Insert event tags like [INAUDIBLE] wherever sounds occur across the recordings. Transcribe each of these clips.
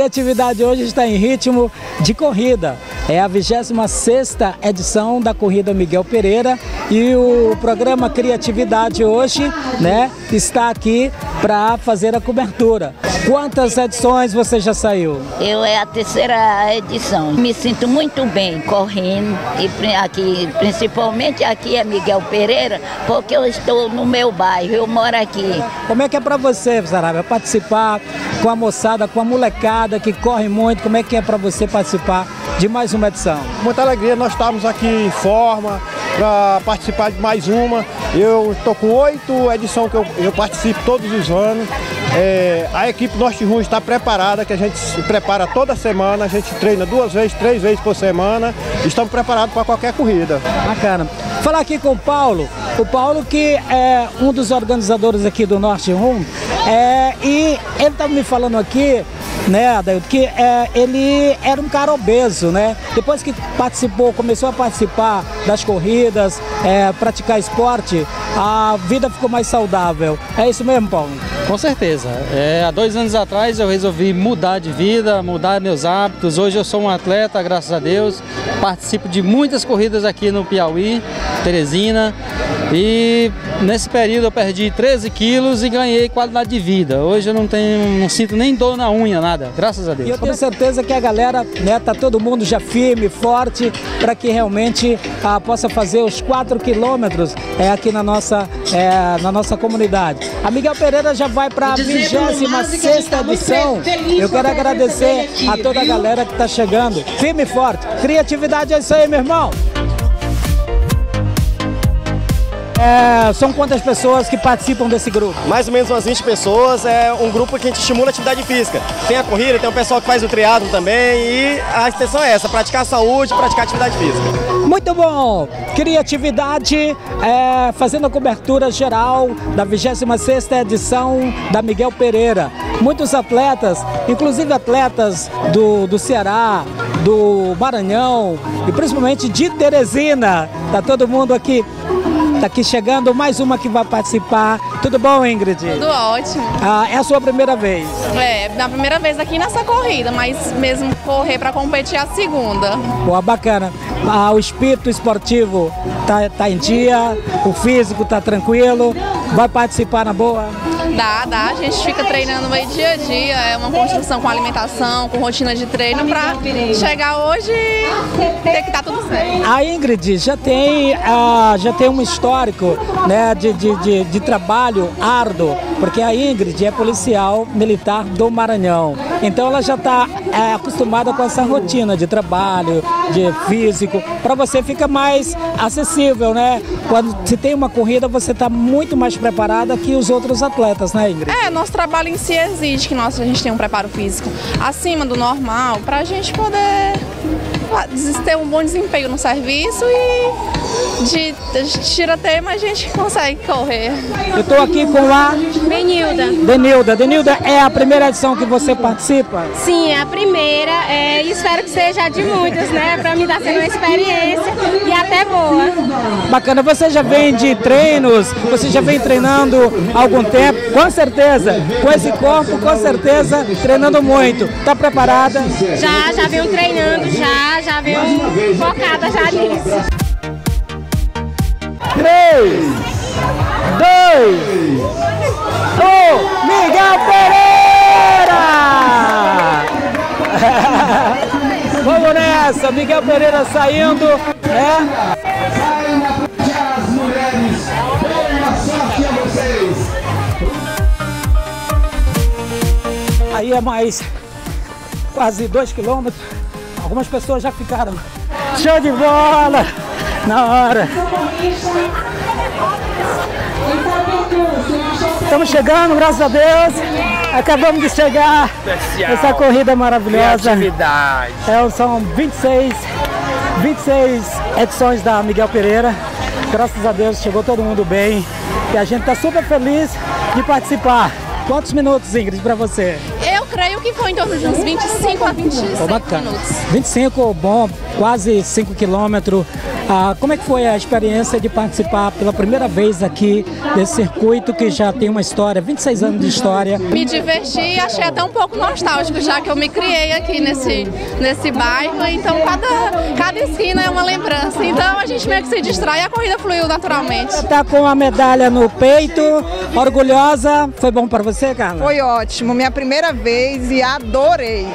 Criatividade hoje está em ritmo de corrida. É a 26ª edição da Corrida Miguel Pereira e o programa Criatividade hoje, né, está aqui para fazer a cobertura. Quantas edições você já saiu? Eu é a terceira edição. Me sinto muito bem correndo e aqui, principalmente aqui é Miguel Pereira, porque eu estou no meu bairro, eu moro aqui. Como é que é para você, Sarabia, participar com a moçada, com a molecada que corre muito? Como é que é para você participar de mais uma edição? Muita alegria, nós estamos aqui em forma para participar de mais uma. Eu estou com oito edições que eu, eu, participo todos os anos. É, a equipe Norte Ruim está preparada, que a gente se prepara toda semana, a gente treina duas vezes, três vezes por semana. Estamos preparados para qualquer corrida. Bacana. Falar aqui com o Paulo, o Paulo que é um dos organizadores aqui do Norte Rum, é, e ele estava me falando aqui né, que é, ele era um cara obeso, né? Depois que participou, começou a participar das corridas, é, praticar esporte, a vida ficou mais saudável. É isso mesmo, Paulo? Com certeza. É, há dois anos atrás eu resolvi mudar de vida, mudar meus hábitos. Hoje eu sou um atleta, graças a Deus. Participo de muitas corridas aqui no Piauí, Teresina. E nesse período eu perdi 13 quilos e ganhei qualidade de vida. Hoje eu não tenho, não sinto nem dor na unha, nada, graças a Deus. E eu tenho certeza que a galera, né, tá todo mundo já firme, forte, para que realmente ah, possa fazer os 4 quilômetros é, aqui na nossa, é, na nossa comunidade. A Miguel Pereira já vai para a 26 tá edição. Eu quero agradecer a toda a galera que está chegando. Firme e forte. Criatividade é isso aí, meu irmão. É, são quantas pessoas que participam desse grupo? Mais ou menos umas 20 pessoas. É um grupo que a gente estimula a atividade física. Tem a corrida, tem o pessoal que faz o triatlo também. E a intenção é essa: praticar saúde, praticar atividade física. Muito bom! Criatividade é, fazendo a cobertura geral da 26 edição da Miguel Pereira. Muitos atletas, inclusive atletas do, do Ceará, do Maranhão e principalmente de Teresina. Tá todo mundo aqui Está aqui chegando mais uma que vai participar. Tudo bom, Ingrid? Tudo ótimo. Ah, é a sua primeira vez? É, na primeira vez aqui nessa corrida, mas mesmo correr para competir a segunda. Boa, bacana. Ah, o espírito esportivo tá, tá em dia, o físico tá tranquilo, vai participar na boa? Dá, dá. A gente fica treinando meio dia a dia, é uma construção com alimentação, com rotina de treino para chegar hoje e ter que estar tá tudo certo. A Ingrid já tem, uh, já tem um histórico né, de, de, de, de trabalho árduo, porque a Ingrid é policial militar do Maranhão. Então ela já está é, acostumada com essa rotina de trabalho, de físico. Para você fica mais acessível, né? Quando se tem uma corrida, você está muito mais preparada que os outros atletas, né, Ingrid? É, nosso trabalho em si exige que nós, a gente tenha um preparo físico acima do normal para a gente poder ter um bom desempenho no serviço e de, de tiroteio, mas a gente consegue correr. Eu estou aqui com a Benilda. Denilda. Denilda, é a primeira edição que você participa? Sim, é a primeira. É, espero que seja de muitas, né? Para mim está sendo uma experiência e até boa. Bacana. Você já vem de treinos? Você já vem treinando há algum tempo? Com certeza. Com esse corpo, com certeza, treinando muito. Está preparada? Já, já venho treinando, já já, veio focada já nisso. Três, dois, um, Miguel Pereira! [LAUGHS] Vamos nessa, Miguel Pereira saindo, né? Aí é mais quase dois quilômetros. Algumas pessoas já ficaram. Show de bola! Na hora. Estamos chegando, graças a Deus. Acabamos de chegar. Especial. Essa corrida maravilhosa. É, são 26, 26 edições da Miguel Pereira. Graças a Deus chegou todo mundo bem. E a gente está super feliz de participar. Quantos minutos, Ingrid, para você? creio que foi em torno de uns 25 a 25 oh, minutos. 25, bom, quase 5 quilômetros. Ah, como é que foi a experiência de participar pela primeira vez aqui desse circuito que já tem uma história, 26 anos de história? Me diverti e achei até um pouco nostálgico, já que eu me criei aqui nesse, nesse bairro, então cada, cada esquina é uma lembrança. Então a gente meio que se distrai e a corrida fluiu naturalmente. Está com a medalha no peito, orgulhosa. Foi bom para você, Carla? Foi ótimo, minha primeira vez e adorei.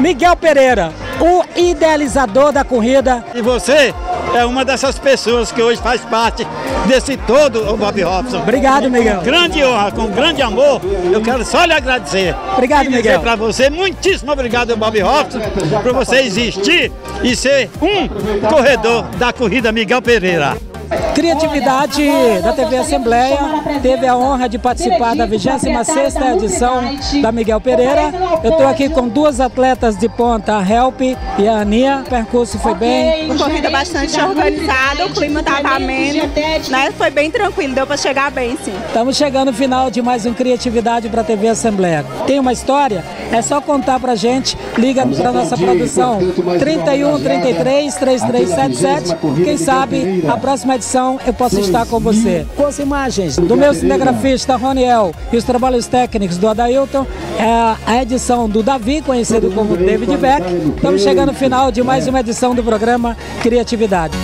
Miguel Pereira, o idealizador da corrida. E você é uma dessas pessoas que hoje faz parte desse todo, o Bob Robson. Obrigado, Miguel. Grande honra, com grande amor, eu quero só lhe agradecer. Obrigado, e Miguel. para você, muitíssimo obrigado, Bob Robson, por você existir e ser um corredor da corrida Miguel Pereira. Criatividade da TV Assembleia teve a honra de participar da 26ª edição da Miguel Pereira. Eu estou aqui com duas atletas de ponta, a Help e a Aninha. O percurso foi bem. Uma corrida bastante organizada, o clima estava ameno, né? Foi bem tranquilo, deu para chegar bem, sim. Estamos chegando no final de mais um Criatividade para a TV Assembleia. Tem uma história? É só contar pra gente. Liga para nossa produção 31 33 3377. Quem sabe a próxima edição eu posso estar com você. Com as imagens do meu cinegrafista Roniel e os trabalhos técnicos do Adailton, é a edição do Davi, conhecido como David Beck. Estamos chegando no final de mais uma edição do programa Criatividade.